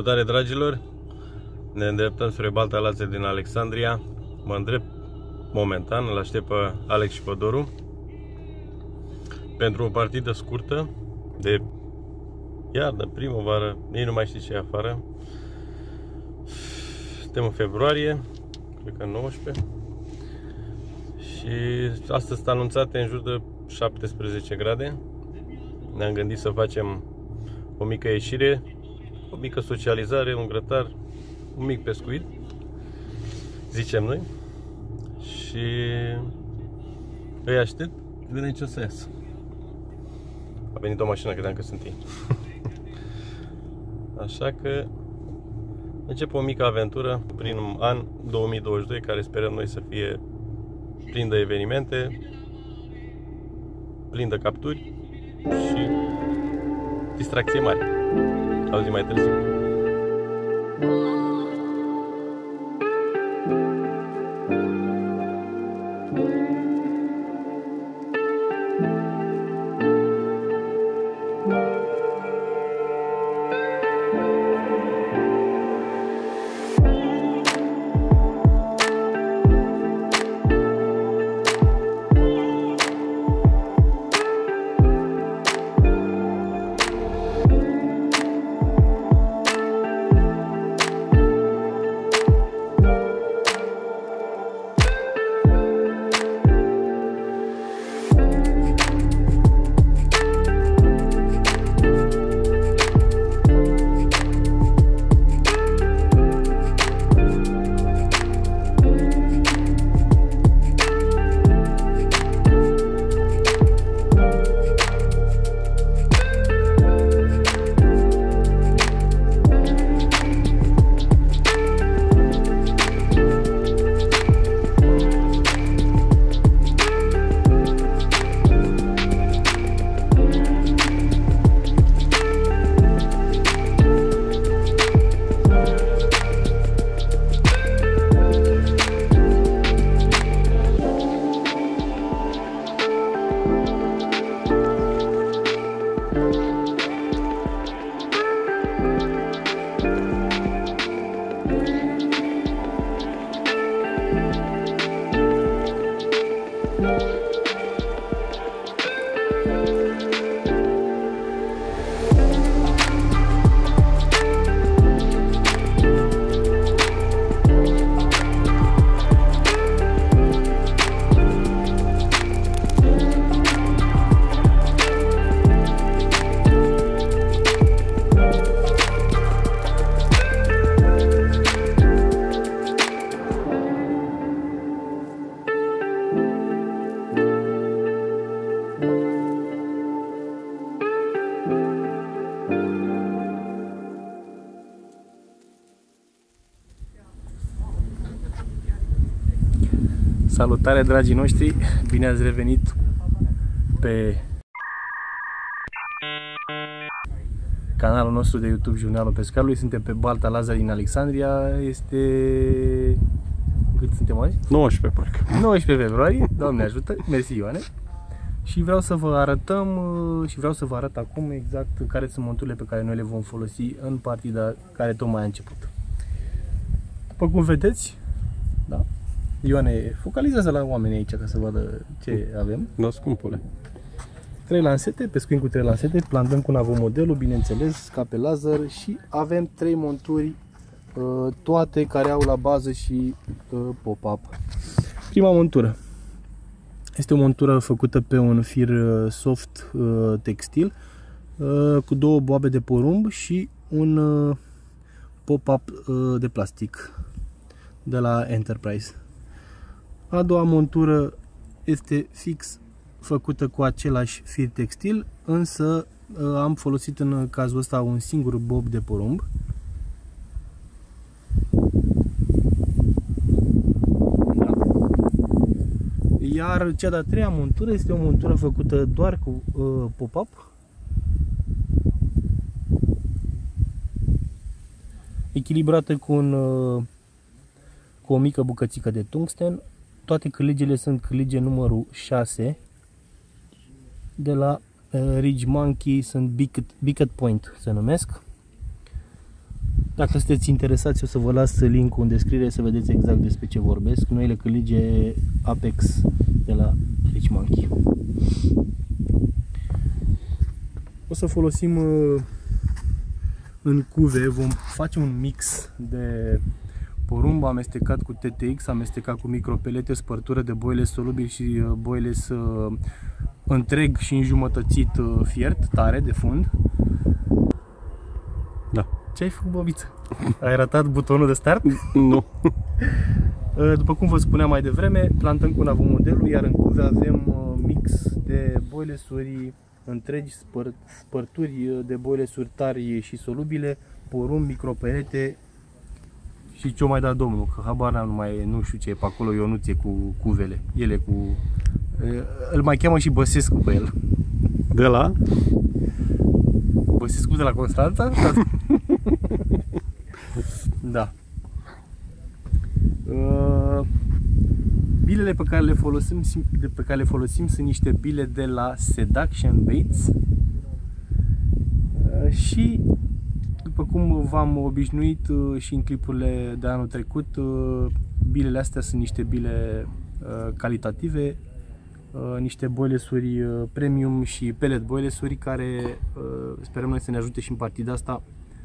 Salutare dragilor! Ne îndreptăm spre Balta Lațe din Alexandria. Mă îndrept momentan, îl aștept pe Alex și pe Doru pentru o partidă scurtă de iarnă, primăvară, nici nu mai știu ce e afară. Suntem în februarie, cred că 19 și astăzi sunt anunțate în jur de 17 grade. Ne-am gândit să facem o mică ieșire o mică socializare, un grătar, un mic pescuit, zicem noi. Și îi aștept, vedem ce o să iasă. A venit o mașină, credeam că sunt ei. Așa că încep o mică aventură prin an 2022, care sperăm noi să fie plin de evenimente, plin de capturi și distracție mare. Aos mais mais Salutare dragii noștri, bine ați revenit pe canalul nostru de YouTube Jurnalul Pescarului. Suntem pe Balta Lazar din Alexandria. Este... Cât suntem azi? 19 parcă. 19 februarie, Doamne ajută, mersi Ioane. Și vreau să vă arătăm și vreau să vă arăt acum exact care sunt monturile pe care noi le vom folosi în partida care tocmai a început. După cum vedeți, da, Ioane, focalizează la oameni aici ca să vadă ce avem. Da, scumpule. Trei lansete, pescuim cu trei lansete, plantăm cu modelul, bineînțeles, scape laser și avem trei monturi, uh, toate care au la bază și uh, pop-up. Prima montură. Este o montură făcută pe un fir uh, soft textil cu două boabe de porumb și un pop-up de plastic de la Enterprise. A doua montură este fix făcută cu același fir textil, însă ă, am folosit în cazul ăsta un singur bob de porumb. Da. Iar cea de-a treia montură este o montură făcută doar cu uh, pop-up. Echilibrată cu, un, uh, cu o mică bucățică de tungsten toate cârligele sunt cârlige numărul 6 de la uh, Ridge Monkey, sunt Beacon, Beacon Point se numesc. Dacă sunteți interesați, o să vă las link în descriere să vedeți exact despre ce vorbesc. Noile câlige Apex de la Rich Monkey. O să folosim uh, în cuve, vom face un mix de porumb amestecat cu TTX, amestecat cu micropelete, spărtură de boile solubili și uh, boile uh, întreg și înjumătățit fiert, tare, de fund. Da. Ce ai făcut, Bobiță? Ai ratat butonul de start? Nu. După cum vă spuneam mai devreme, plantăm cu navul modelul, iar în cuve avem mix de boilesuri întregi spăr, spărturi uh, de boile surtari și solubile, porumb, microperete și ce mai dat domnul, că habar n-am, nu, mai, nu știu ce e pe acolo, Ionuțe cu cuvele, ele cu... Uh, îl mai cheamă și Băsescu pe el. De la? Băsescu de la Constanța? da. Uh, Bilele pe care le folosim, de pe care le folosim sunt niște bile de la Seduction Baits uh, și după cum v-am obișnuit uh, și în clipurile de anul trecut, uh, bilele astea sunt niște bile calitative, niște boilesuri premium și pellet boilesuri care sperăm noi să ne ajute și în partida asta,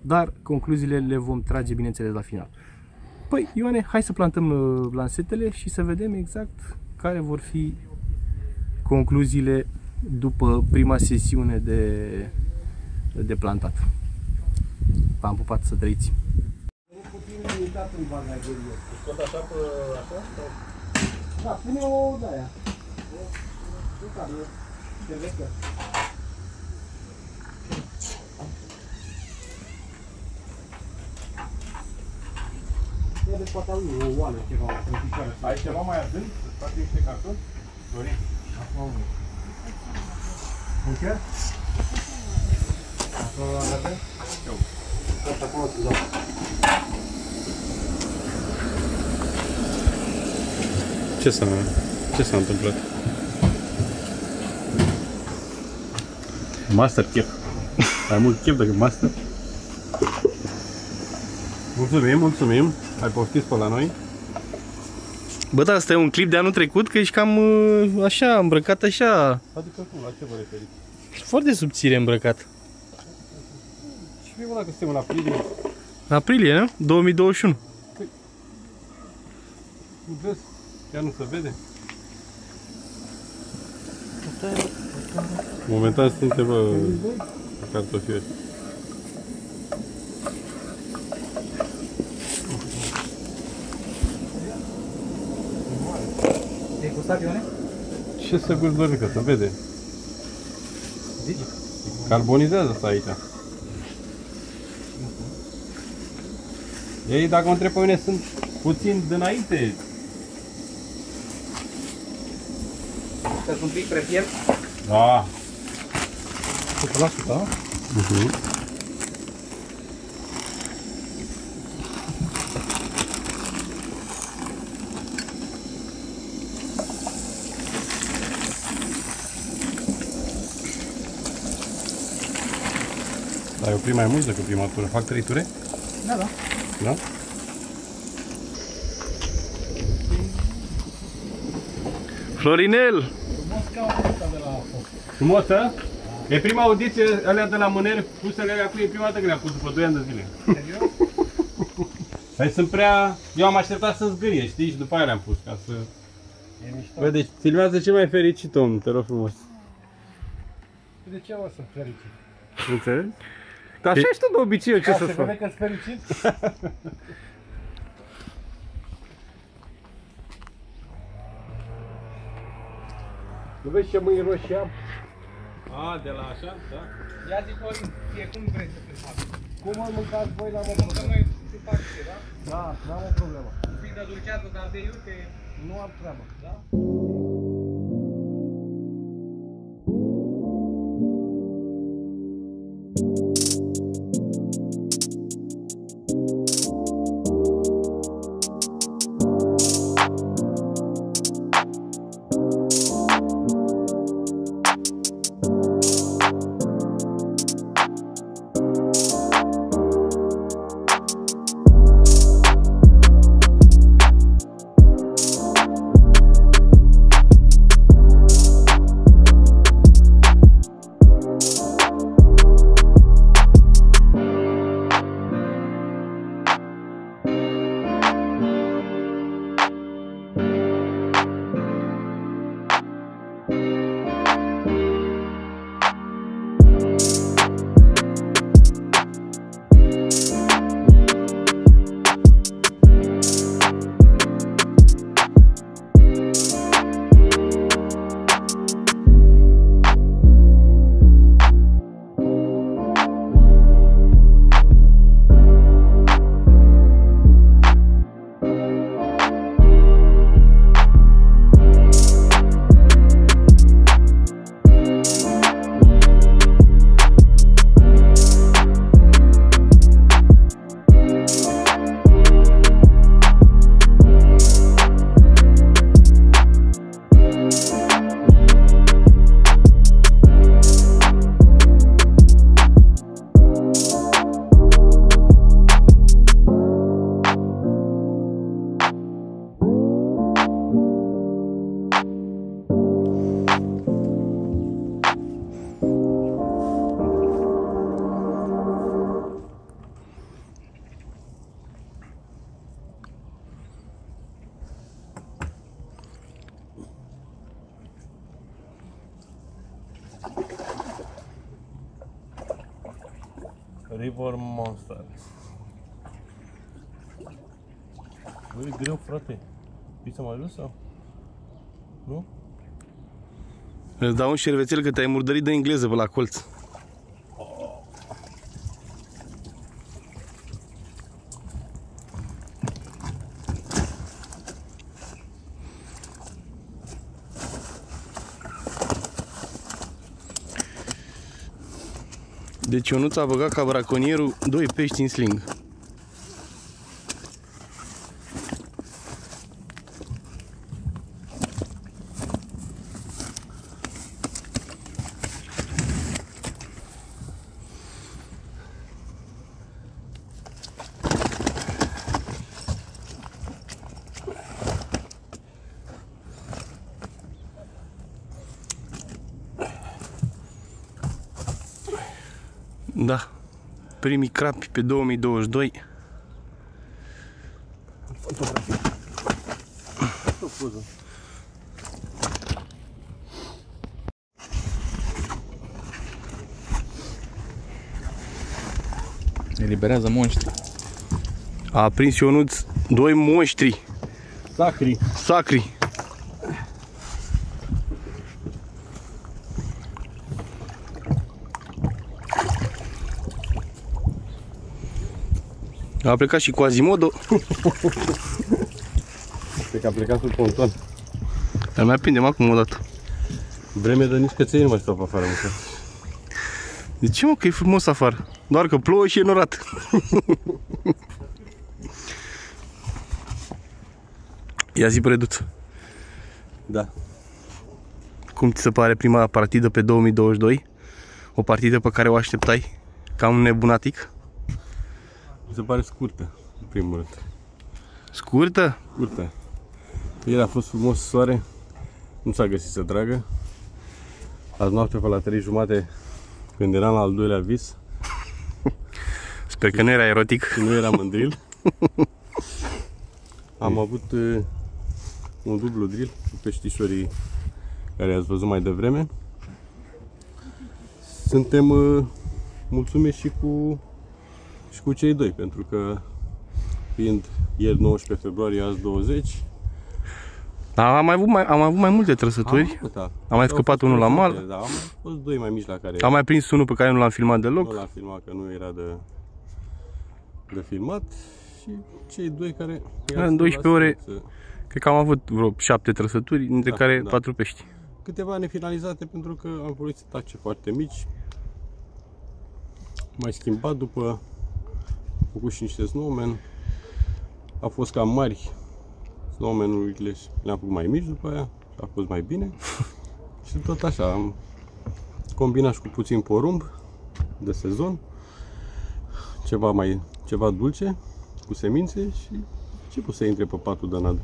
dar concluziile le vom trage bineînțeles la final. Păi, Ioane, hai să plantăm uh, lansetele și să vedem exact care vor fi concluziile după prima sesiune de, de plantat. V-am pupat să trăiți. Tot așa pe așa? Da, pune o de aia. O, o de veche. Vedeți, poate au o oală ceva în picioare. Ai ceva mai adânc? Să faci niște cartoni? Dorin. Acum unul. Încă? Acolo la gata? Eu. Asta acolo să dau. Ce s-a, ce s-a întâmplat? Master chef. Mai mult chef decât master. Mulțumim, mulțumim. Ai poftit pe la noi? Bă, da, asta e un clip de anul trecut, că ești cam uh, așa, îmbrăcat așa. Adică cum, la ce vă referiți? Foarte subțire îmbrăcat. Și fie dacă suntem în aprilie. În aprilie, nu? 2021. Păi, vezi, chiar nu se vede. Momentan suntem bă, cartofiori. stadione? Ce să gândori, că se vede. Zici? Carbonizează asta aici. Ei, dacă mă întreb pe mine, sunt puțin dinainte. Sunt un pic prefier? Da. 100%, da? Uh-huh. Ai oprit mai mult decât prima tură. Fac trei ture? Da, da. Da? Florinel! Frumos, da? E prima audiție, alea de la mâneri, pusele alea cu e prima dată când le-am pus după 2 ani de zile. Serios? Păi sunt prea... Eu am așteptat să zgârie, știi? Și după aia le-am pus, ca să... E mișto. Bă, deci filmează cel mai fericit om, te rog frumos. De ce o să fericit? Înțelegi? Dar așa ești tu de obicei, ce să fac? Ca că fericit? Nu vezi ce mâini roșii am? A, de la așa, da? Ia zi, Corin, fie cum vrei să te fac. Cum mă mâncați voi la mămâncă? Mâncăm noi pe parte, da? Da, n-am o problemă. Un pic de dulceață, dar de iute, nu am treabă. Da? Vrei să mai jos sau? Nu? Îți dau un șervețel că te-ai murdărit de engleză pe la colț. Deci Ionuț a băgat ca braconierul doi pești în sling. Da. Primii crapi pe 2022. Eliberează monștri. A prins Ionuț doi monștri Sacri. sacri. A plecat și Quasimodo. Cred că a plecat sub ponton. Dar mai prindem acum o dată. Vreme de nici căței nu mai stau pe afară, mă. De ce mă că e frumos afară? Doar că plouă și e norat. Ia zi, Preduț, Da. cum ți se pare prima partidă pe 2022? O partidă pe care o așteptai ca un nebunatic? Mi se pare scurtă, în primul rând. Scurtă? Scurtă. Ieri a fost frumos soare. Nu s-a găsit să tragă. Azi noapte pe la 3 jumate, când eram la al doilea vis, Sper că nu era erotic. și nu era mândril. Am avut uh, un dublu drill cu peștișorii care ați văzut mai devreme. Suntem uh, mulțumiți și cu, și cu cei doi, pentru că fiind ieri 19 februarie, azi 20, Dar am mai avut mai, am avut mai multe am, trăsături. avut, da. Am mai scăpat unul la mal. Da, am mai fost doi mai mici la care Am mai prins unul pe care nu l-am filmat nu deloc. l-am filmat, că nu era de, de filmat. Și cei doi care... în 12 ore. Să- Cred că am avut vreo șapte trăsături, dintre Da, care da. patru pești. câteva nefinalizate pentru că am folosit tace foarte mici. Mai schimbat după am făcut și niște snowman. A fost cam mari snowman-urile și le-am făcut mai mici după aia și a fost mai bine. și tot așa am combinat și cu puțin porumb de sezon. Ceva mai ceva dulce cu semințe și început să intre pe patul de nad.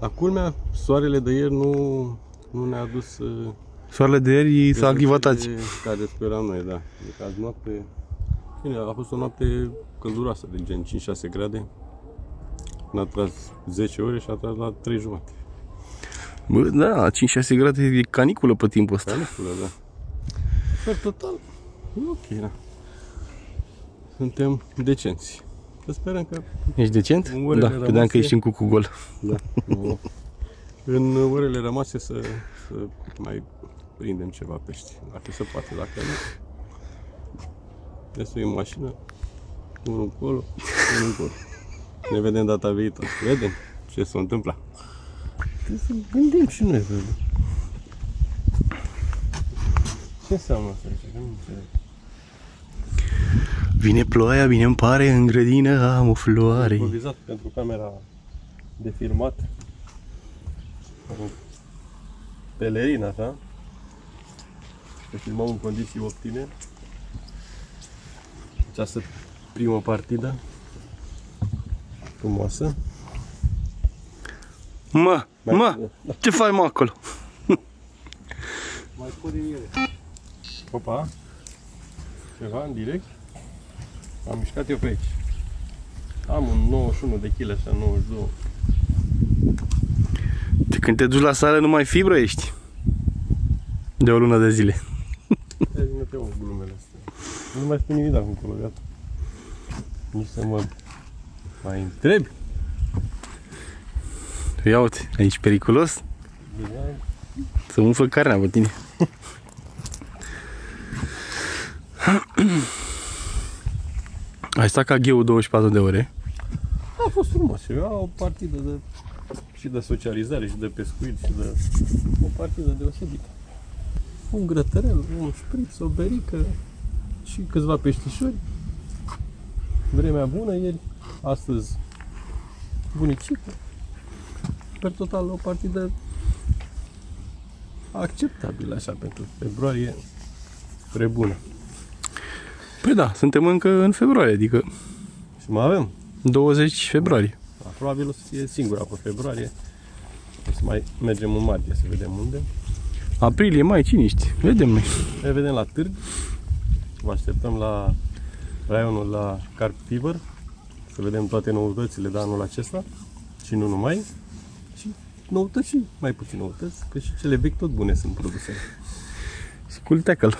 La culmea, soarele de ieri nu, nu ne-a adus uh, Soarele de ieri s-a activat azi. rezultatele Care speram noi, da. Adică azi noapte... Bine, a fost o noapte călduroasă, de gen 5-6 grade. N-a tras 10 ore și a tras la 3 jumate. Bă, da, 5-6 grade e caniculă pe timpul ăsta. Caniculă, da. Per total, e ok, da. Suntem decenți. Să sperăm că Ești decent? În orele Da, credeam că rămase- ești în cucu gol. Da. Nu. În orele rămase să, să mai prindem ceva pești. Dacă se poate, dacă nu. Ne suim în mașină, unul încolo, unul încolo. Ne vedem data viitoare. Vedem ce se întâmplă. Trebuie să gândim și noi. Să... Ce înseamnă asta aici? Că nu înțeleg. Vine ploaia, vine îmi pare, în grădină am o floare. improvizat pentru camera de filmat. O pelerină așa. Să filmăm în condiții optime. Această primă partidă. Frumoasă. Mă, Mai- mă, ce faci mă acolo? Mai scot din ele. Opa. Ceva în direct. Am mișcat eu pe aici. Am un 91 de kg, așa 92. De când te duci la sală numai fibră ești. De o lună de zile. Ia zi-ne pe un glumele astea. Nu mai spun nimic de acum încolo, gata. Nici să mă mai întrebi. Ia uite, aici periculos. Să umflă carnea pe tine. Ai stat ca gheu 24 de ore. A fost frumos și era o partidă de, și de socializare și de pescuit și de o partidă deosebită. Un grătărel, un șpriț, o berică și câțiva peștișori. Vremea bună ieri, astăzi bunicică. Per total o partidă acceptabilă așa pentru februarie spre bună. Păi da, suntem încă în februarie, adică Și mai avem 20 februarie. Da, Probabil o să fie singura pe februarie. O să mai mergem în martie să vedem unde. Aprilie, mai, cine știe? Vedem noi. Ne vedem la târg. Vă așteptăm la raionul la Carp Fever. Să vedem toate noutățile de anul acesta. Și nu numai. Și noutăți și mai puțin noutăți. Că și cele vechi tot bune sunt produse. Și cool tackle.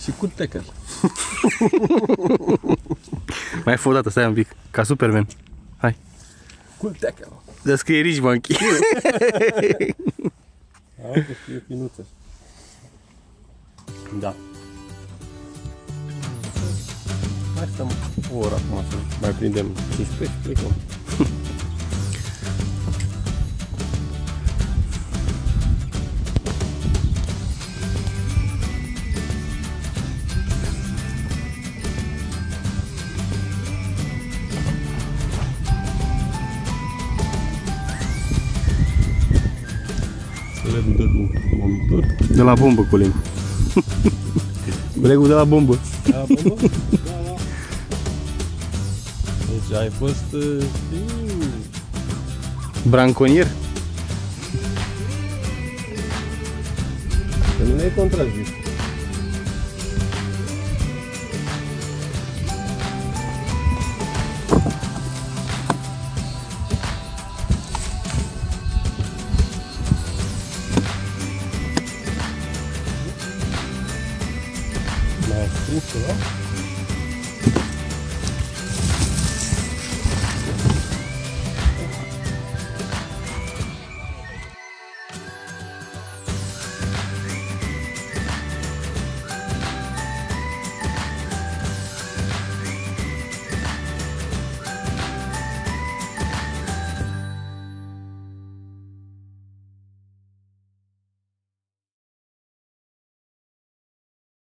Și cu tecker. Mai fă o dată, stai un pic, ca Superman. Cu tecker. Descrie Rich Monkey. A, că fie finuță. Da. Hai stăm o oră acum să mai prindem 15 și plecăm. De la bombă, coleg. Colegul de la bombă. Da, bombă? Da, da. Deci ai fost... uh, știu, Branconier. Că nu ne-ai contrazis.